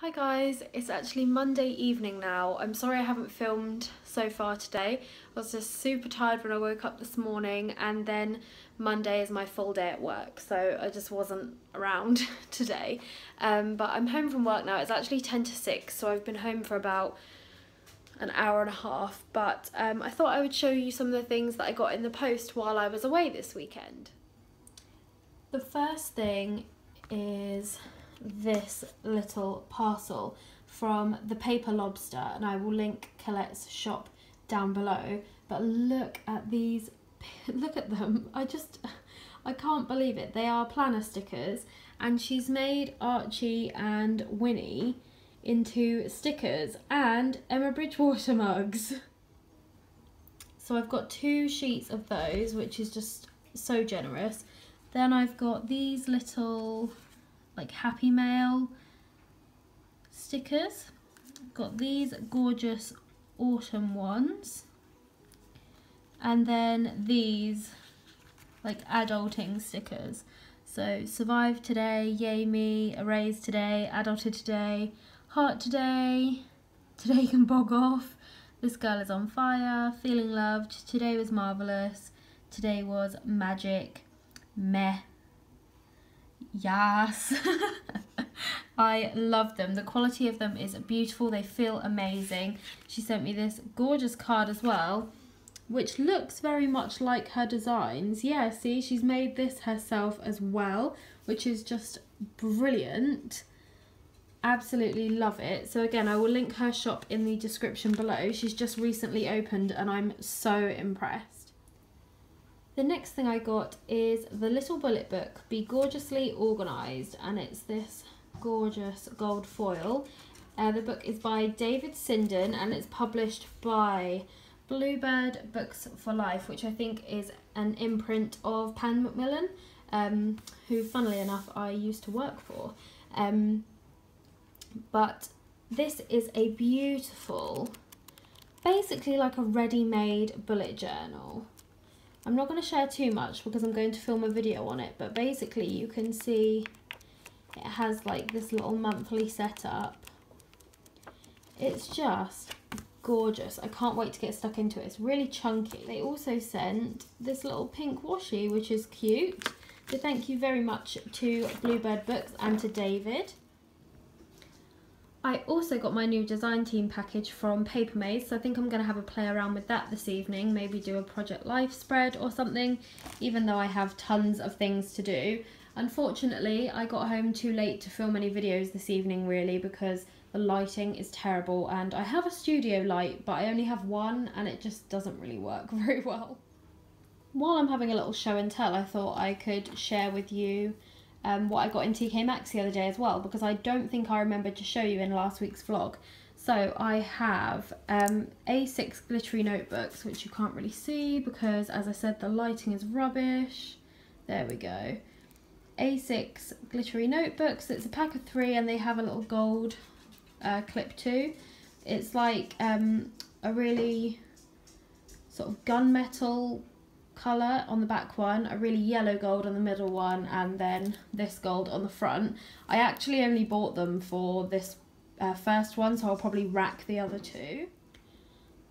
Hi guys, it's actually Monday evening now. I'm sorry I haven't filmed so far today. I was just super tired when I woke up this morning and then Monday is my full day at work so I just wasn't around today. Um, but I'm home from work now. It's actually 10 to 6 so I've been home for about an hour and a half but um, I thought I would show you some of the things that I got in the post while I was away this weekend. The first thing is this little parcel from the Paper Lobster and I will link Colette's shop down below. But look at these look at them. I just I can't believe it. They are planner stickers and she's made Archie and Winnie into stickers and Emma Bridgewater mugs. So I've got two sheets of those which is just so generous. Then I've got these little like Happy Mail stickers. Got these gorgeous autumn ones. And then these like adulting stickers. So survive today, yay me, erase today, adulted today, heart today, today can bog off, this girl is on fire, feeling loved, today was marvellous, today was magic, meh, Yes. I love them. The quality of them is beautiful. They feel amazing. She sent me this gorgeous card as well, which looks very much like her designs. Yeah, see, she's made this herself as well, which is just brilliant. Absolutely love it. So again, I will link her shop in the description below. She's just recently opened and I'm so impressed. The next thing I got is the Little Bullet Book, Be Gorgeously Organised, and it's this gorgeous gold foil. Uh, the book is by David Sinden and it's published by Bluebird Books for Life, which I think is an imprint of Pan Macmillan, um, who, funnily enough, I used to work for. Um, but this is a beautiful, basically like a ready-made bullet journal. I'm not going to share too much because I'm going to film a video on it, but basically you can see it has like this little monthly setup. It's just gorgeous. I can't wait to get stuck into it. It's really chunky. They also sent this little pink washi, which is cute. So thank you very much to Bluebird Books and to David. I also got my new design team package from Papermaze, so I think I'm going to have a play around with that this evening, maybe do a Project Life spread or something, even though I have tons of things to do. Unfortunately, I got home too late to film any videos this evening really because the lighting is terrible and I have a studio light but I only have one and it just doesn't really work very well. While I'm having a little show and tell, I thought I could share with you um, what I got in TK Maxx the other day as well because I don't think I remembered to show you in last week's vlog. So I have um, A6 glittery notebooks which you can't really see because as I said the lighting is rubbish. There we go. A6 glittery notebooks. It's a pack of three and they have a little gold uh, clip too. It's like um, a really sort of gunmetal colour on the back one, a really yellow gold on the middle one, and then this gold on the front. I actually only bought them for this uh, first one, so I'll probably rack the other two.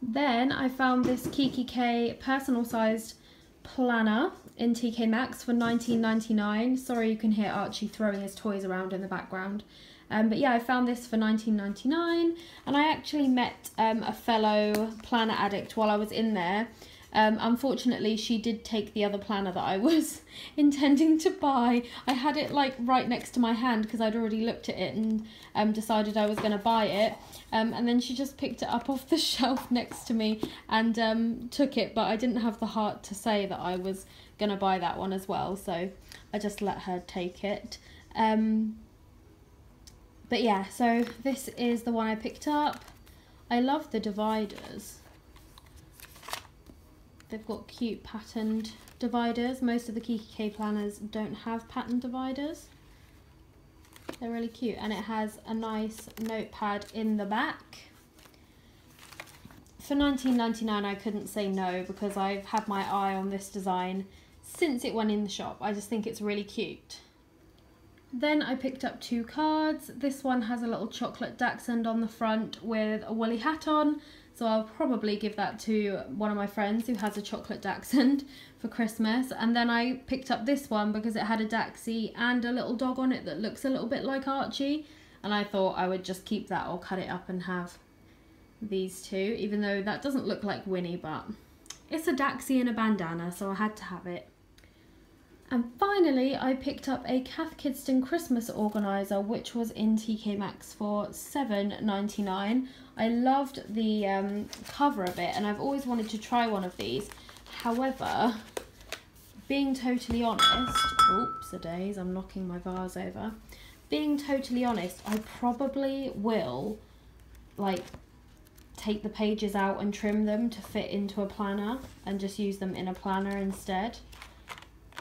Then I found this kikki.K personal sized planner in TK Maxx for 19.99. Sorry you can hear Archie throwing his toys around in the background. Um, but yeah, I found this for 19.99 and I actually met um, a fellow planner addict while I was in there um, unfortunately, she did take the other planner that I was intending to buy. I had it like right next to my hand because I'd already looked at it and um, decided I was going to buy it. Um, and then she just picked it up off the shelf next to me and um, took it. But I didn't have the heart to say that I was going to buy that one as well. So I just let her take it. Um, but yeah, so this is the one I picked up. I love the dividers. They've got cute patterned dividers. Most of the kikki.K planners don't have pattern dividers. They're really cute and it has a nice notepad in the back. For 19.99 I couldn't say no because I've had my eye on this design since it went in the shop. I just think it's really cute. Then I picked up two cards. This one has a little chocolate dachshund on the front with a woolly hat on. So I'll probably give that to one of my friends who has a chocolate dachshund for Christmas. And then I picked up this one because it had a Dachshund and a little dog on it that looks a little bit like Archie. And I thought I would just keep that or cut it up and have these two, even though that doesn't look like Winnie, but it's a Dachshund in a bandana, so I had to have it. And finally, I picked up a Cath Kidston Christmas organiser, which was in TK Maxx for $7.99. I loved the um, cover of it, and I've always wanted to try one of these. However, being totally honest, oops, a days, I'm knocking my vase over. Being totally honest, I probably will, like, take the pages out and trim them to fit into a planner and just use them in a planner instead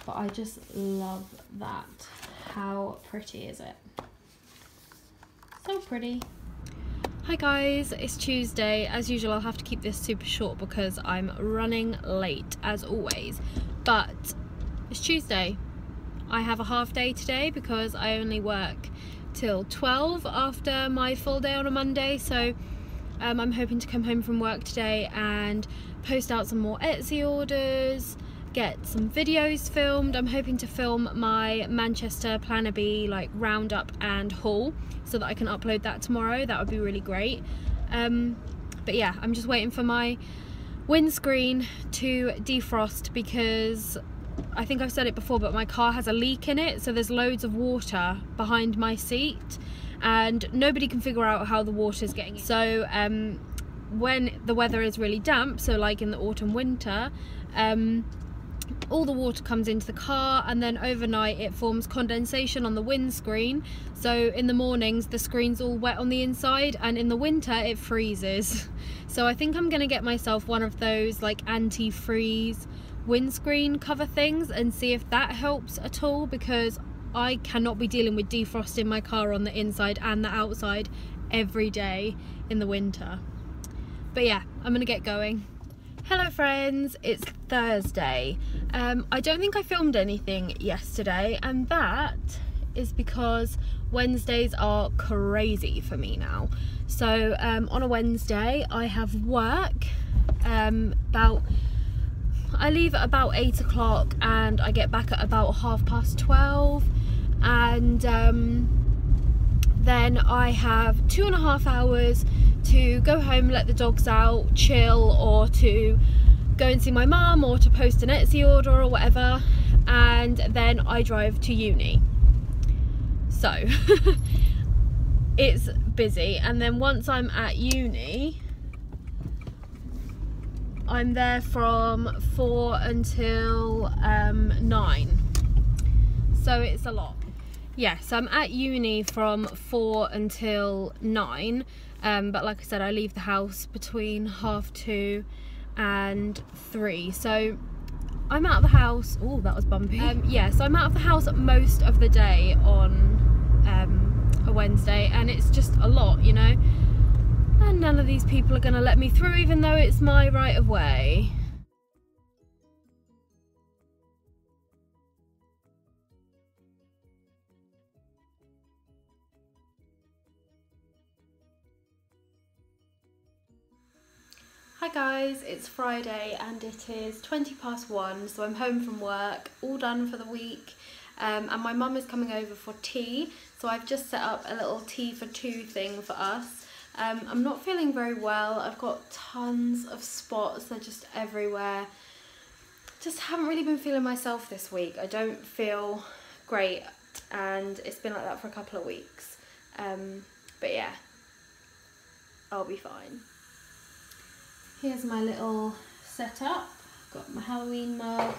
but I just love that. How pretty is it? So pretty. Hi guys, it's Tuesday. As usual, I'll have to keep this super short because I'm running late as always. But it's Tuesday. I have a half day today because I only work till 12 after my full day on a Monday. So um, I'm hoping to come home from work today and post out some more Etsy orders, get some videos filmed. I'm hoping to film my Manchester Planner B like roundup and haul so that I can upload that tomorrow. That would be really great. Um, but yeah, I'm just waiting for my windscreen to defrost because I think I've said it before, but my car has a leak in it. So there's loads of water behind my seat and nobody can figure out how the water's getting in. So um, when the weather is really damp, so like in the autumn winter, um, all the water comes into the car and then overnight it forms condensation on the windscreen. So in the mornings the screen's all wet on the inside and in the winter it freezes. So I think I'm gonna get myself one of those like anti-freeze windscreen cover things and see if that helps at all because I cannot be dealing with defrosting my car on the inside and the outside every day in the winter. But yeah I'm gonna get going Hello friends, it's Thursday. Um, I don't think I filmed anything yesterday and that is because Wednesdays are crazy for me now. So um, on a Wednesday I have work um, about, I leave at about 8 o'clock and I get back at about half past 12 and um, then I have two and a half hours to go home, let the dogs out, chill, or to go and see my mum, or to post an Etsy order or whatever, and then I drive to uni. So it's busy, and then once I'm at uni, I'm there from four until um, nine. So it's a lot. Yeah, so I'm at uni from four until nine um, but like I said I leave the house between half two and three. So I'm out of the house. Oh that was bumpy. Um, yeah so I'm out of the house most of the day on um, a Wednesday and it's just a lot you know? And none of these people are going to let me through even though it's my right of way Hi guys, it's Friday and it is 20 past one, so I'm home from work, all done for the week, um, and my mum is coming over for tea, so I've just set up a little tea for two thing for us. Um, I'm not feeling very well, I've got tons of spots, they're just everywhere. Just haven't really been feeling myself this week, I don't feel great, and it's been like that for a couple of weeks. Um, but yeah, I'll be fine. Here's my little setup. Got my Halloween mug,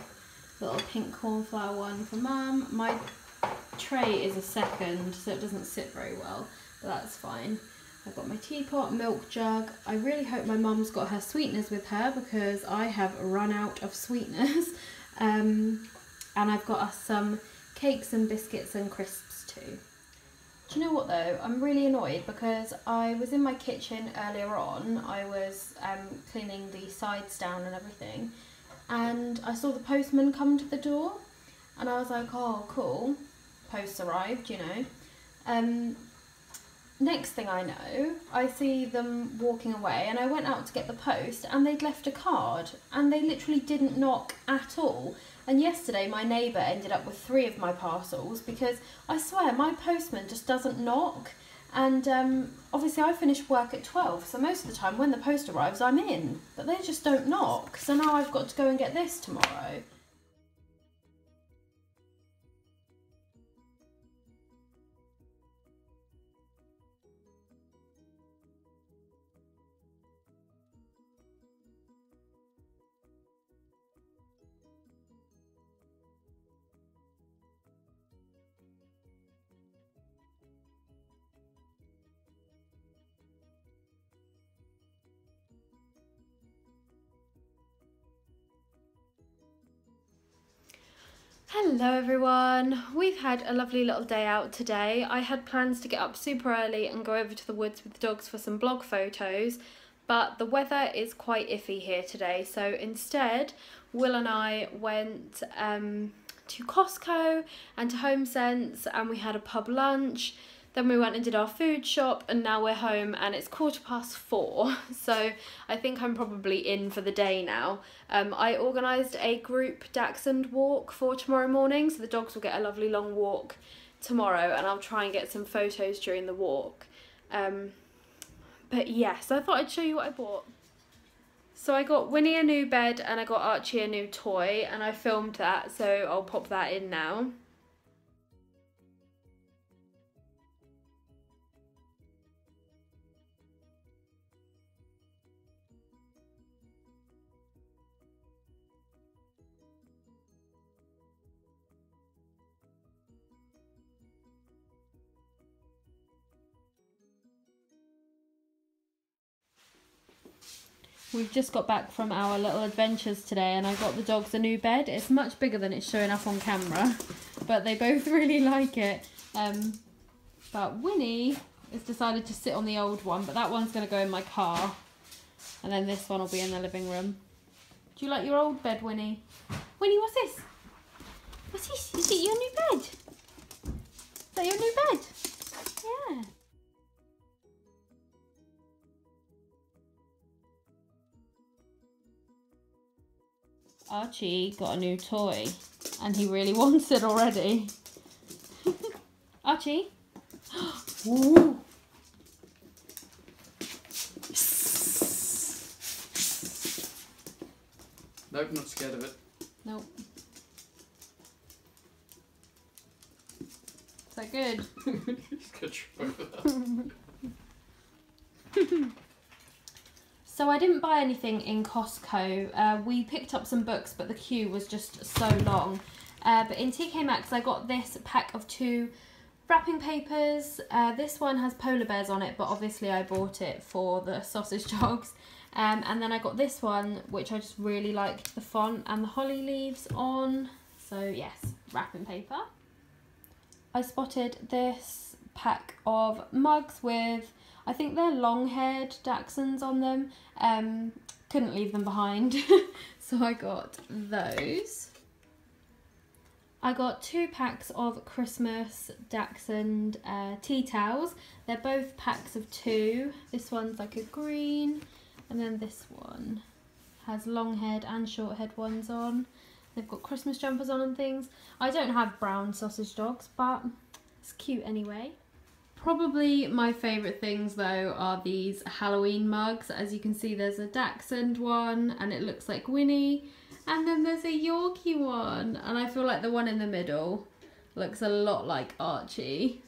little pink cornflower one for mum. My tray is a second, so it doesn't sit very well, but that's fine. I've got my teapot, milk jug. I really hope my mum's got her sweeteners with her because I have run out of sweeteners. Um, and I've got us some cakes and biscuits and crisps too. You know what though? I'm really annoyed because I was in my kitchen earlier on. I was um, cleaning the sides down and everything, and I saw the postman come to the door, and I was like, "Oh, cool, posts arrived, you know. Um, next thing I know, I see them walking away, and I went out to get the post, and they'd left a card, and they literally didn't knock at all. And yesterday, my neighbour ended up with three of my parcels because I swear my postman just doesn't knock. And um, obviously, I finish work at 12, so most of the time when the post arrives, I'm in. But they just don't knock, so now I've got to go and get this tomorrow. Hello everyone, we've had a lovely little day out today. I had plans to get up super early and go over to the woods with the dogs for some blog photos, but the weather is quite iffy here today. So instead, Will and I went um, to Costco and to HomeSense and we had a pub lunch then we went and did our food shop and now we're home and it's quarter past four. So I think I'm probably in for the day now. Um, I organised a group Dachshund walk for tomorrow morning. So the dogs will get a lovely long walk tomorrow and I'll try and get some photos during the walk. Um, but yes, I thought I'd show you what I bought. So I got Winnie a new bed and I got Archie a new toy and I filmed that so I'll pop that in now. We've just got back from our little adventures today and I got the dogs a new bed. It's much bigger than it's showing up on camera, but they both really like it. Um, but Winnie has decided to sit on the old one, but that one's going to go in my car. And then this one will be in the living room. Do you like your old bed, Winnie? Winnie, what's this? What's this? Is it your new bed? Archie got a new toy and he really wants it already. Archie? Ooh. Nope, not scared of it. Nope. Is that good? Over that. So I didn't buy anything in Costco. Uh, we picked up some books, but the queue was just so long. Uh, but in TK Maxx, I got this pack of two wrapping papers. Uh, this one has polar bears on it, but obviously I bought it for the sausage dogs. Um, and then I got this one, which I just really liked the font and the holly leaves on. So yes, wrapping paper. I spotted this pack of mugs with I think they're long-haired Dachshunds on them. Um, couldn't leave them behind, so I got those. I got two packs of Christmas Dachshund uh, tea towels. They're both packs of two. This one's like a green, and then this one has long-haired and short-haired ones on. They've got Christmas jumpers on and things. I don't have brown sausage dogs, but it's cute anyway. Probably my favourite things though are these Halloween mugs. As you can see there's a Dachshund one and it looks like Winnie and then there's a Yorkie one and I feel like the one in the middle looks a lot like Archie.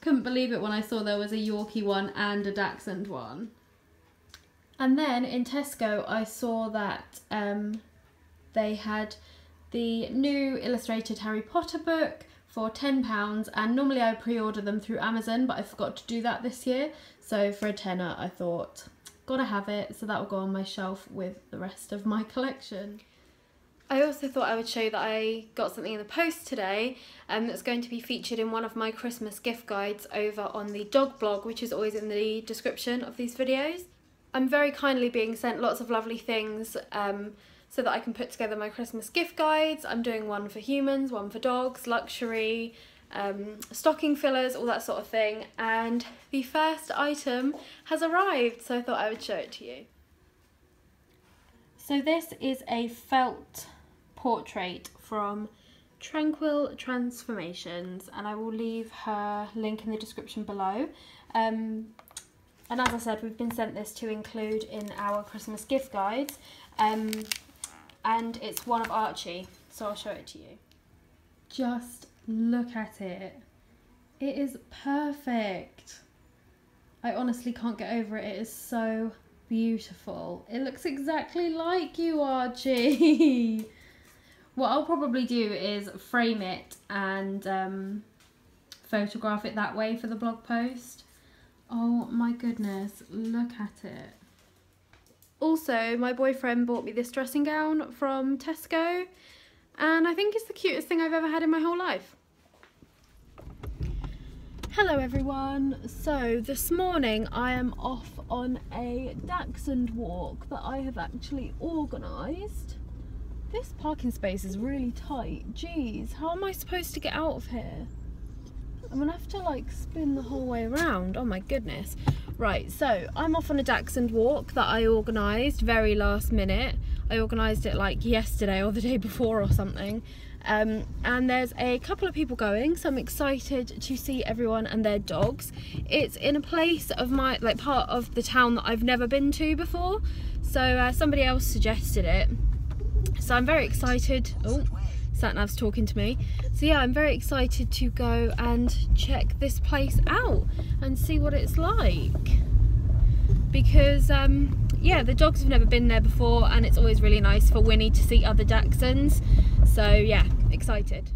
Couldn't believe it when I saw there was a Yorkie one and a Dachshund one. And then in Tesco I saw that um, they had the new illustrated Harry Potter book for £10 and normally I pre-order them through Amazon but I forgot to do that this year so for a tenner I thought gotta have it so that will go on my shelf with the rest of my collection. I also thought I would show that I got something in the post today um, that's going to be featured in one of my Christmas gift guides over on the dog blog which is always in the description of these videos. I'm very kindly being sent lots of lovely things um, so that I can put together my Christmas gift guides. I'm doing one for humans, one for dogs, luxury, um, stocking fillers, all that sort of thing. And the first item has arrived, so I thought I would show it to you. So this is a felt portrait from Tranquil Transformations and I will leave her link in the description below. Um, and as I said, we've been sent this to include in our Christmas gift guides. Um, and it's one of Archie, so I'll show it to you. Just look at it. It is perfect. I honestly can't get over it. It is so beautiful. It looks exactly like you, Archie. what I'll probably do is frame it and um, photograph it that way for the blog post. Oh my goodness, look at it. Also, my boyfriend bought me this dressing gown from Tesco and I think it's the cutest thing I've ever had in my whole life. Hello everyone, so this morning I am off on a Dachshund walk that I have actually organised. This parking space is really tight, jeez, how am I supposed to get out of here? I'm gonna have to like spin the whole way around, oh my goodness. Right, so I'm off on a Dachshund walk that I organised very last minute. I organised it like yesterday or the day before or something. Um, and there's a couple of people going so I'm excited to see everyone and their dogs. It's in a place of my like part of the town that I've never been to before. So uh, somebody else suggested it. So I'm very excited. Oh Satnav's talking to me. So yeah I'm very excited to go and check this place out and see what it's like. Because um, yeah the dogs have never been there before and it's always really nice for Winnie to see other Dachshunds so yeah, excited.